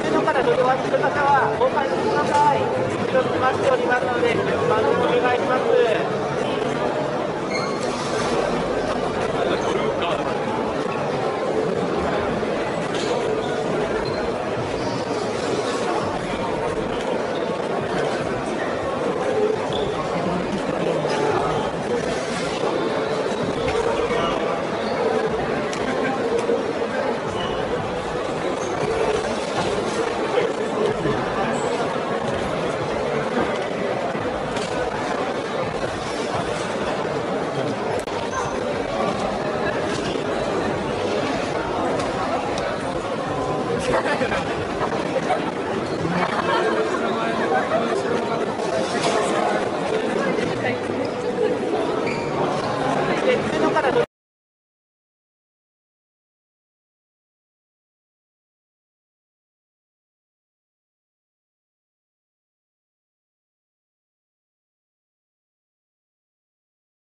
救助から乗り終わりする方は、お帰りください。ちょっと待っておりますので、番組お願いします。